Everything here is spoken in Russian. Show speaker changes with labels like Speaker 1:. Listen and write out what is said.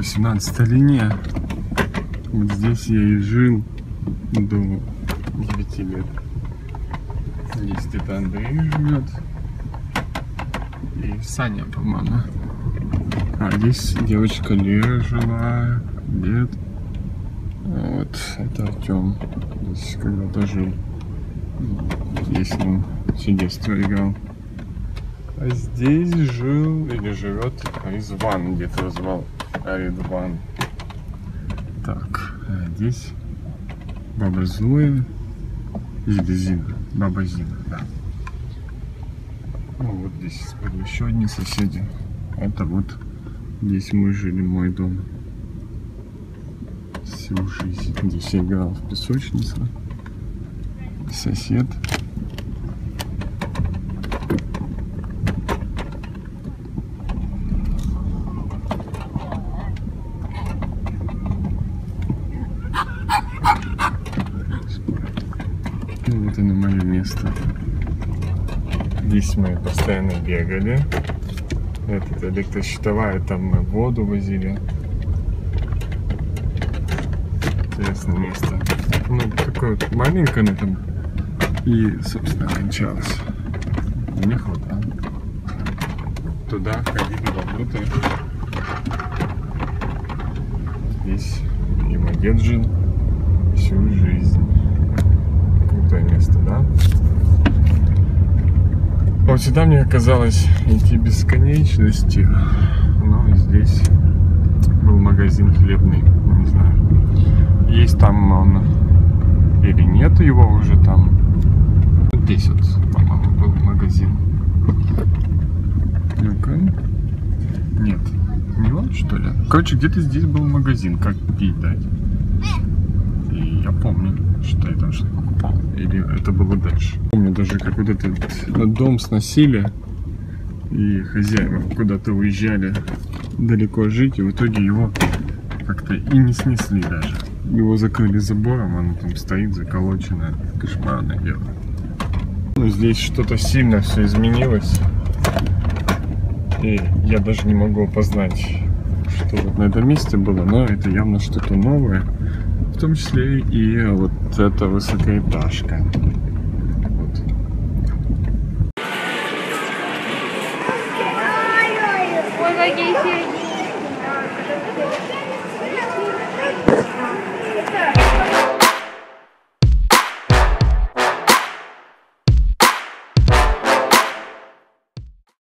Speaker 1: 18 линия. Вот здесь я и жил до 9 лет. Здесь где-то Андрей живет. И Саня, по-моему. А здесь девочка Лера жила. Дед. Вот, это Артем. Здесь когда-то жил. Здесь он все детство играл. А здесь жил или живет Резван, где-то звал Редван. Так, а здесь Баба Зоя или Зина. Баба Зина, да. Ну вот здесь еще одни соседи. Это вот здесь мы жили, мой дом. Всю жизнь. Здесь я играл в песочницу. Сосед. Ну, вот оно мое место. Здесь мы постоянно бегали. Это электрощитовая, там мы воду возили. Интересное место. Ну, такое вот маленькое, но там и, собственно, кончалось. Не хватало. Туда ходили вовнутрь. Здесь его дед жил всю жизнь. Крутое место, да? А Вот сюда мне казалось идти бесконечностью, но здесь был магазин хлебный, не знаю, есть там он или нет его уже там. Здесь вот, по-моему, был магазин. Нет, не он что ли? Короче, где-то здесь был магазин, как пить дать. Я помню, что я там что-то покупал. Или это было дальше. Помню даже, как вот этот дом сносили. И хозяева куда-то уезжали далеко жить. И в итоге его как-то и не снесли даже. Его закрыли забором, оно там стоит заколоченное. Кошмарное дело. Ну, здесь что-то сильно все изменилось. И я даже не могу опознать, что вот на этом месте было, но это явно что-то новое. В том числе и вот эта высокоэтажка. Вот.
Speaker 2: Ой, какие.